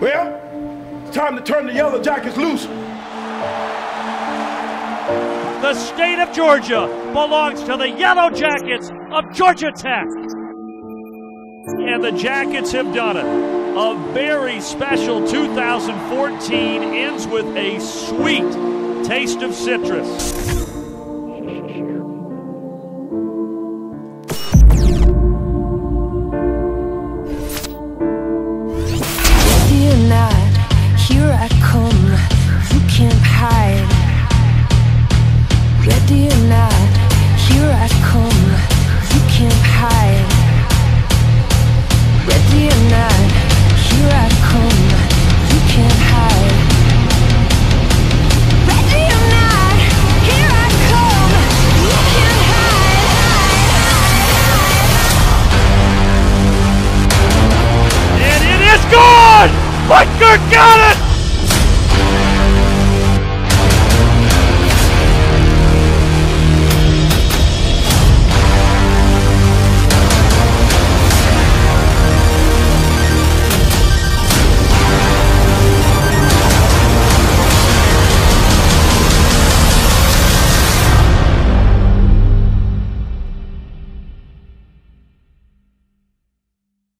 Well, it's time to turn the Yellow Jackets loose. The state of Georgia belongs to the Yellow Jackets of Georgia Tech. And the Jackets have done it. A very special 2014 ends with a sweet taste of citrus. Hide. And